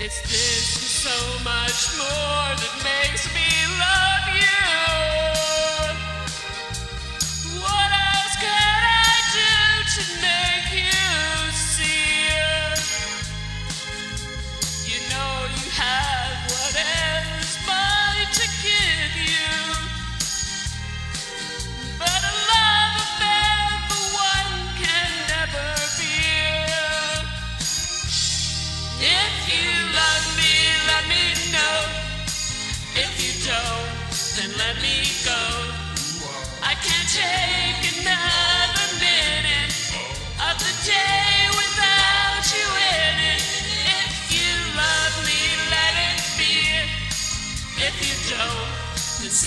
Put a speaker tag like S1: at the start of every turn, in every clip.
S1: It's this and so much more that makes me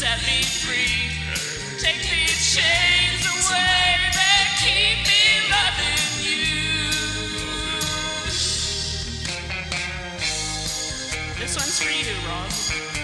S1: set me free. Take these chains away that keep me loving you. This one's for you, Ross.